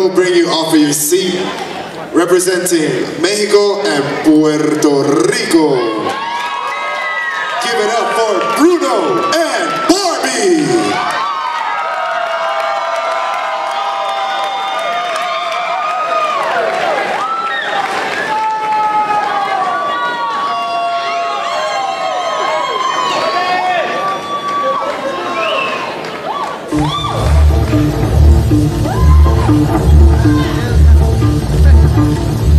will bring you off of your seat, representing Mexico and Puerto Rico. Give it up for Bruno and Barbie. Bruno Thank you.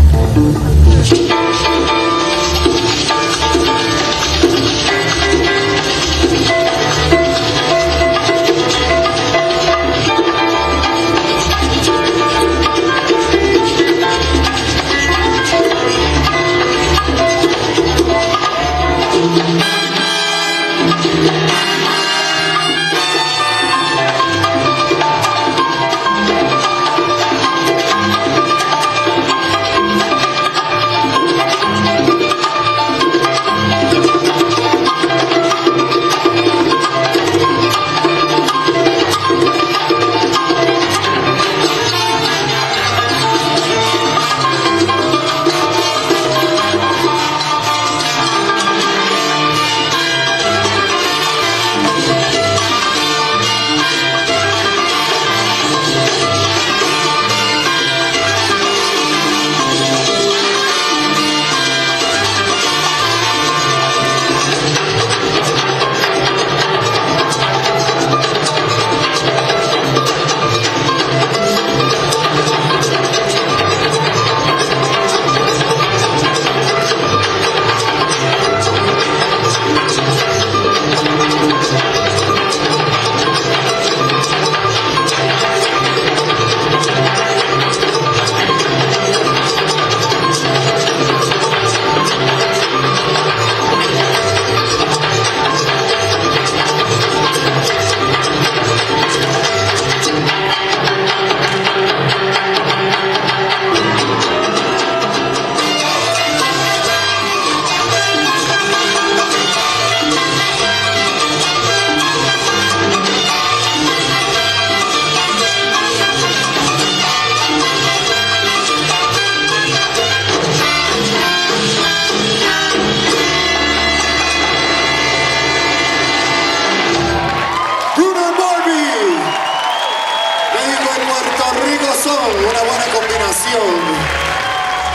Son una buena combinación.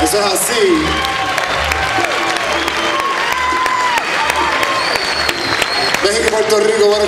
Eso es así. México y Puerto Rico,